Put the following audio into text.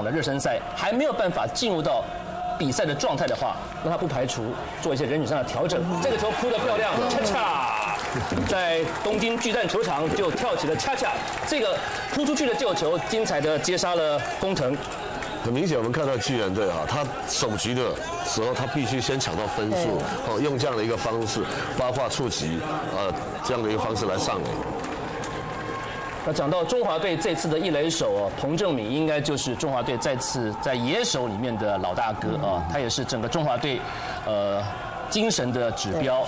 的热身赛还没有办法进入到比赛的状态的话，那他不排除做一些人员上的调整。这个球扑得漂亮，恰恰 在东京巨蛋球场就跳起了恰恰，这个扑出去的救球，精彩的接杀了工藤。很明显，我们看到巨人队啊，他首局的时候，他必须先抢到分数，哦，用这样的一个方式，八卦触及，呃，这样的一个方式来上垒。那讲到中华队这次的一垒手哦，彭正敏应该就是中华队再次在野手里面的老大哥啊，他也是整个中华队呃精神的指标。